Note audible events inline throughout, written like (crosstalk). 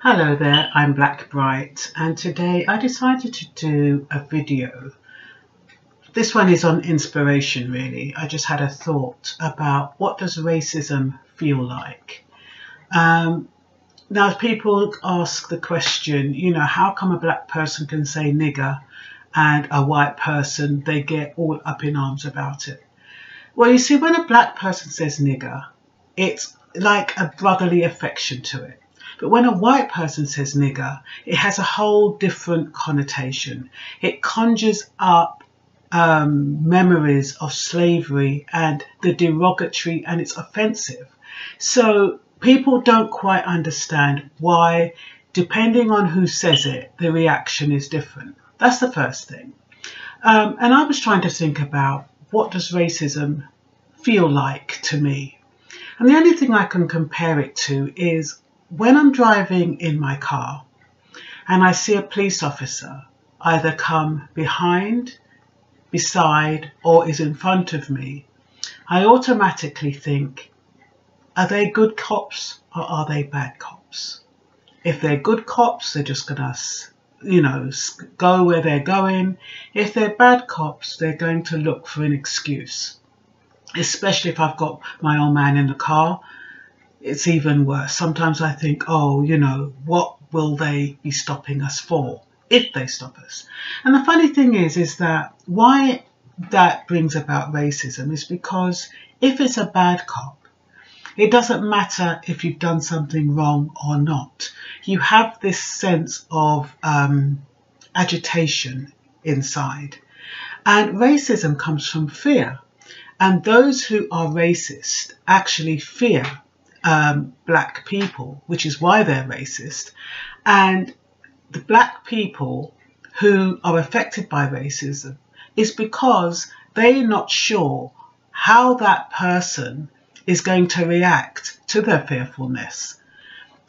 Hello there, I'm Blackbright and today I decided to do a video. This one is on inspiration really. I just had a thought about what does racism feel like. Um, now people ask the question, you know, how come a black person can say nigger and a white person, they get all up in arms about it? Well, you see, when a black person says nigger, it's like a brotherly affection to it. But when a white person says nigger, it has a whole different connotation. It conjures up um, memories of slavery and the derogatory and it's offensive. So people don't quite understand why, depending on who says it, the reaction is different. That's the first thing. Um, and I was trying to think about what does racism feel like to me? And the only thing I can compare it to is when I'm driving in my car and I see a police officer either come behind, beside, or is in front of me, I automatically think, are they good cops or are they bad cops? If they're good cops, they're just going to, you know, go where they're going. If they're bad cops, they're going to look for an excuse. Especially if I've got my old man in the car it's even worse. Sometimes I think, oh, you know, what will they be stopping us for if they stop us? And the funny thing is, is that why that brings about racism is because if it's a bad cop, it doesn't matter if you've done something wrong or not. You have this sense of um, agitation inside. And racism comes from fear. And those who are racist actually fear um, black people, which is why they're racist. And the black people who are affected by racism is because they're not sure how that person is going to react to their fearfulness.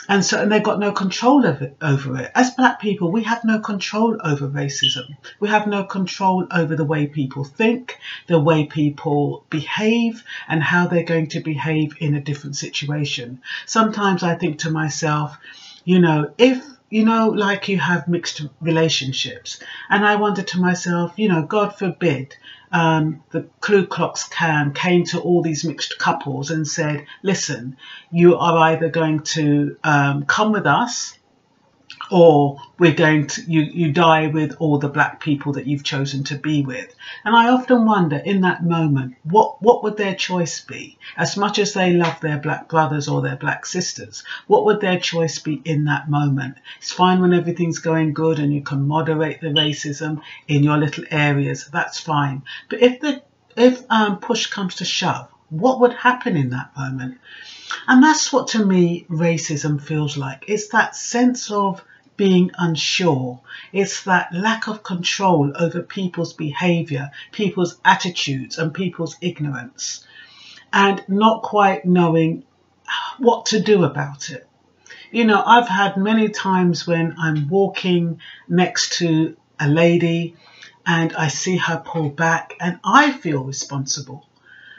And so, and they've got no control it, over it. As black people, we have no control over racism. We have no control over the way people think, the way people behave, and how they're going to behave in a different situation. Sometimes I think to myself, you know, if you know, like you have mixed relationships. And I wonder to myself, you know, God forbid um, the Ku Klux Klan came to all these mixed couples and said, listen, you are either going to um, come with us or we're going to you you die with all the black people that you've chosen to be with. And i often wonder in that moment what what would their choice be? As much as they love their black brothers or their black sisters what would their choice be in that moment? It's fine when everything's going good and you can moderate the racism in your little areas that's fine. But if the if um, push comes to shove what would happen in that moment? And that's what to me racism feels like. It's that sense of being unsure. It's that lack of control over people's behavior, people's attitudes, and people's ignorance, and not quite knowing what to do about it. You know, I've had many times when I'm walking next to a lady and I see her pull back and I feel responsible.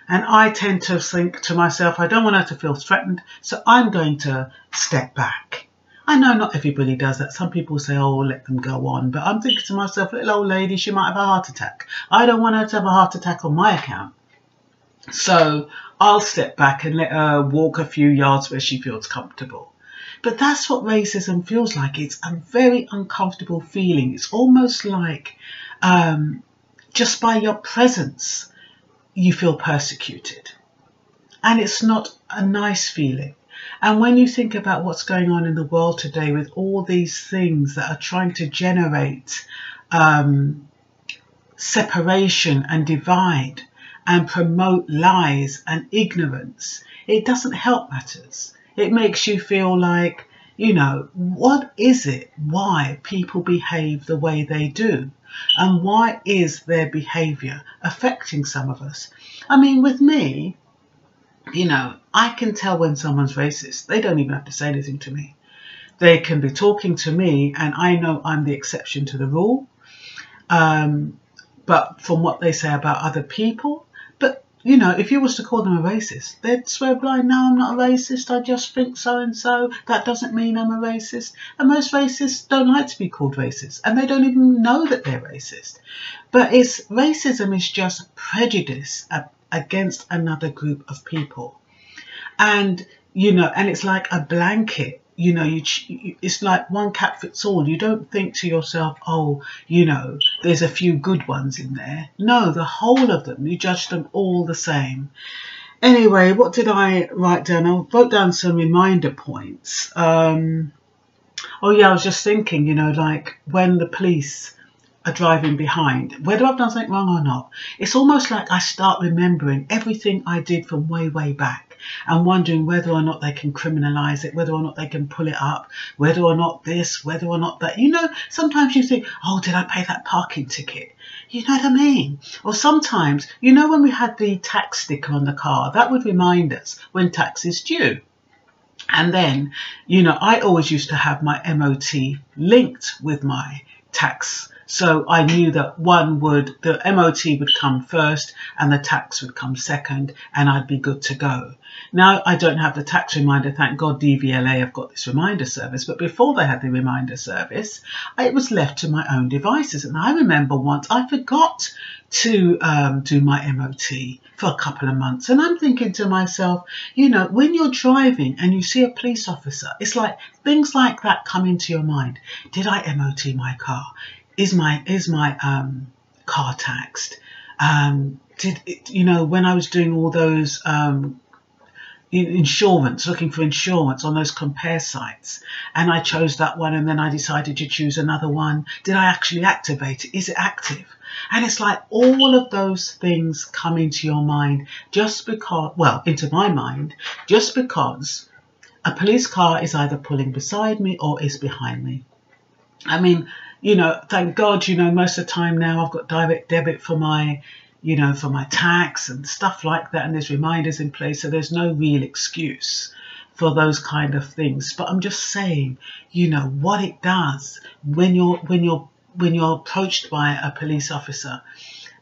And I tend to think to myself, I don't want her to feel threatened, so I'm going to step back. I know not everybody does that. Some people say, oh, let them go on. But I'm thinking to myself, little old lady, she might have a heart attack. I don't want her to have a heart attack on my account. So I'll step back and let her walk a few yards where she feels comfortable. But that's what racism feels like. It's a very uncomfortable feeling. It's almost like um, just by your presence, you feel persecuted. And it's not a nice feeling. And when you think about what's going on in the world today with all these things that are trying to generate um, separation and divide and promote lies and ignorance, it doesn't help matters. It makes you feel like, you know, what is it why people behave the way they do? And why is their behaviour affecting some of us? I mean, with me, you know, I can tell when someone's racist. They don't even have to say anything to me. They can be talking to me, and I know I'm the exception to the rule. Um, but from what they say about other people, but you know, if you was to call them a racist, they'd swear blind, no, I'm not a racist, I just think so and so. That doesn't mean I'm a racist. And most racists don't like to be called racist, and they don't even know that they're racist. But it's racism is just prejudice against another group of people. And, you know, and it's like a blanket you know, you, it's like one cap fits all. You don't think to yourself, oh, you know, there's a few good ones in there. No, the whole of them, you judge them all the same. Anyway, what did I write down? I wrote down some reminder points. Um, oh, yeah, I was just thinking, you know, like when the police are driving behind, whether I've done something wrong or not, it's almost like I start remembering everything I did from way, way back and wondering whether or not they can criminalize it, whether or not they can pull it up, whether or not this, whether or not that. You know, sometimes you think, oh, did I pay that parking ticket? You know what I mean? Or sometimes, you know, when we had the tax sticker on the car, that would remind us when tax is due. And then, you know, I always used to have my MOT linked with my tax so I knew that one would, the MOT would come first and the tax would come second and I'd be good to go. Now I don't have the tax reminder, thank God DVLA have got this reminder service, but before they had the reminder service, it was left to my own devices. And I remember once I forgot to um, do my MOT for a couple of months. And I'm thinking to myself, you know, when you're driving and you see a police officer, it's like things like that come into your mind. Did I MOT my car? Is my is my um, car taxed? Um, did it, you know when I was doing all those um, insurance, looking for insurance on those compare sites, and I chose that one, and then I decided to choose another one. Did I actually activate it? Is it active? And it's like all of those things come into your mind just because, well, into my mind, just because a police car is either pulling beside me or is behind me. I mean, you know, thank God, you know, most of the time now I've got direct debit for my, you know, for my tax and stuff like that, and there's reminders in place, so there's no real excuse for those kind of things. But I'm just saying, you know, what it does when you're when you're when you're approached by a police officer.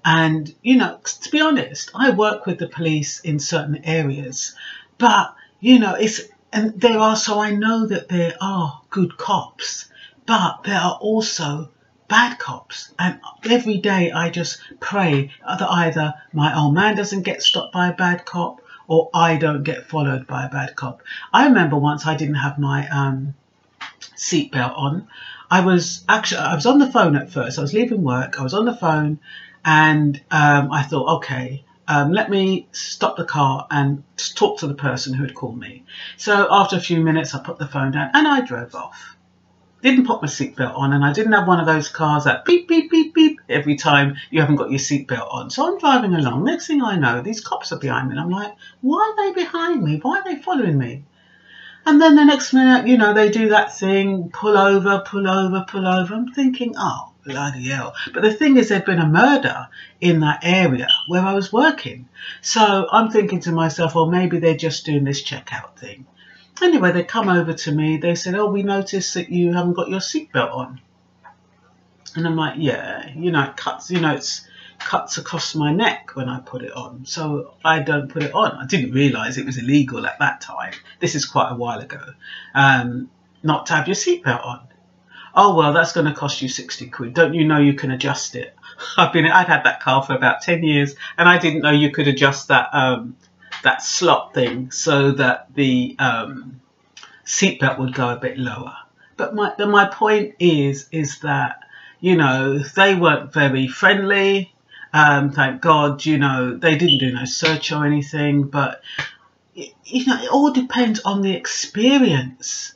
And, you know, to be honest, I work with the police in certain areas, but, you know, it's, and there are, so I know that there are good cops but there are also bad cops. And every day I just pray that either my old man doesn't get stopped by a bad cop or I don't get followed by a bad cop. I remember once I didn't have my um, seatbelt on. I was actually I was on the phone at first. I was leaving work. I was on the phone, and um, I thought, okay, um, let me stop the car and talk to the person who had called me. So after a few minutes, I put the phone down and I drove off didn't put my seatbelt on and I didn't have one of those cars that beep, beep, beep, beep every time you haven't got your seatbelt on. So I'm driving along. Next thing I know, these cops are behind me. And I'm like, why are they behind me? Why are they following me? And then the next minute, you know, they do that thing, pull over, pull over, pull over. I'm thinking, oh, bloody hell. But the thing is, there'd been a murder in that area where I was working. So I'm thinking to myself, well, maybe they're just doing this checkout thing. Anyway, they come over to me. They said, "Oh, we noticed that you haven't got your seatbelt on." And I'm like, "Yeah, you know, it cuts. You know, it's cuts across my neck when I put it on, so I don't put it on. I didn't realise it was illegal at that time. This is quite a while ago. Um, not to have your seatbelt on. Oh well, that's going to cost you sixty quid. Don't you know you can adjust it? (laughs) I've been, I'd had that car for about ten years, and I didn't know you could adjust that um, that slot thing so that the um, seatbelt would go a bit lower. But my my point is is that you know they weren't very friendly. Um, thank God, you know they didn't do no search or anything. But you know it all depends on the experience.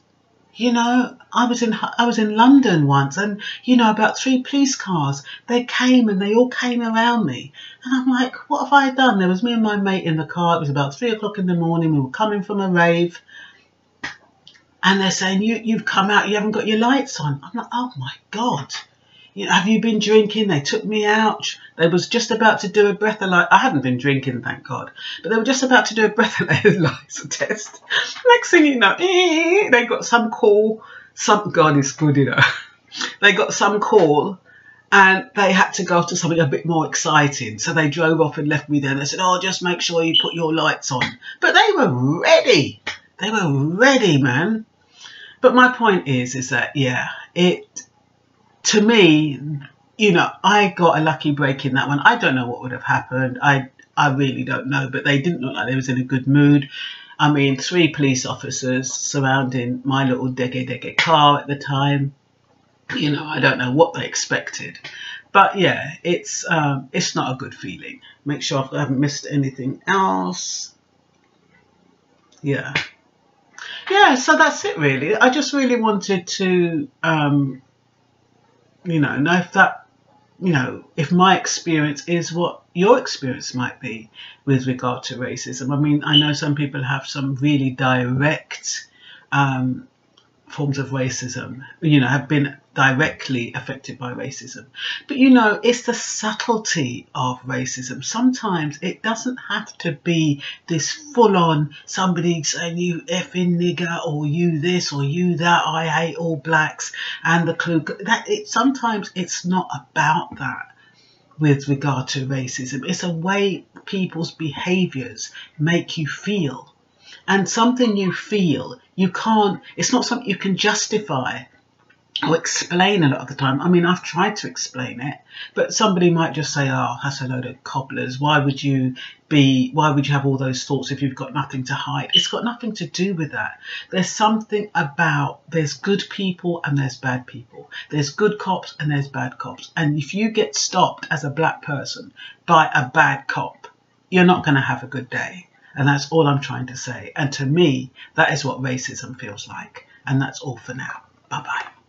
You know, I was in I was in London once, and you know about three police cars. They came and they all came around me, and I'm like, what have I done? There was me and my mate in the car. It was about three o'clock in the morning. We were coming from a rave, and they're saying you you've come out. You haven't got your lights on. I'm like, oh my god have you been drinking? They took me out. They was just about to do a breathalyzer. I hadn't been drinking, thank God. But they were just about to do a breathalyzer (laughs) test. Next thing you know, (laughs) they got some call. Some God is good, you know. (laughs) They got some call, and they had to go to something a bit more exciting. So they drove off and left me there. They said, "Oh, just make sure you put your lights on." But they were ready. They were ready, man. But my point is, is that yeah, it to me, you know, I got a lucky break in that one. I don't know what would have happened. I I really don't know. But they didn't look like they was in a good mood. I mean, three police officers surrounding my little dege dege car at the time you know, I don't know what they expected. But yeah, it's um, it's not a good feeling. Make sure I haven't missed anything else. Yeah. Yeah, so that's it really. I just really wanted to, um, you know, know if that, you know, if my experience is what your experience might be with regard to racism. I mean, I know some people have some really direct um, forms of racism, you know, have been directly affected by racism. But you know, it's the subtlety of racism. Sometimes it doesn't have to be this full on somebody saying you effing nigger or you this or you that, I hate all blacks and the clue that it sometimes it's not about that with regard to racism. It's a way people's behaviours make you feel and something you feel you can't it's not something you can justify or explain a lot of the time. I mean, I've tried to explain it, but somebody might just say, "Oh, that's a load of cobblers. Why would you be? Why would you have all those thoughts if you've got nothing to hide?" It's got nothing to do with that. There's something about there's good people and there's bad people. There's good cops and there's bad cops. And if you get stopped as a black person by a bad cop, you're not going to have a good day. And that's all I'm trying to say. And to me, that is what racism feels like. And that's all for now. Bye bye.